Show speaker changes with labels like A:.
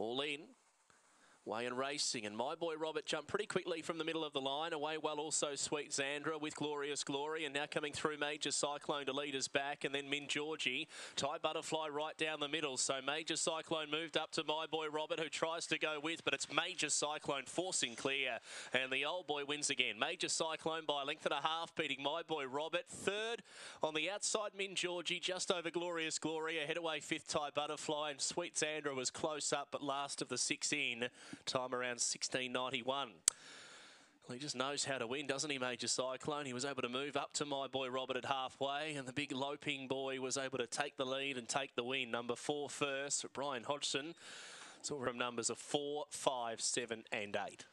A: In. Way and racing, and my boy Robert jumped pretty quickly from the middle of the line. Away well also Sweet Zandra with Glorious Glory, and now coming through Major Cyclone to lead us back, and then Min Georgie. Thai Butterfly right down the middle. So Major Cyclone moved up to my boy Robert, who tries to go with, but it's Major Cyclone forcing clear, and the old boy wins again. Major Cyclone by a length and a half, beating my boy Robert. Third on the outside, Min Georgie just over Glorious Glory. Ahead away fifth Thai Butterfly, and Sweet Zandra was close up, but last of the six in. Time around 1691. Well, he just knows how to win, doesn't he, Major Cyclone? He was able to move up to my boy Robert at halfway, and the big loping boy was able to take the lead and take the win. Number four first, Brian Hodgson. All from numbers of four, five, seven, and eight.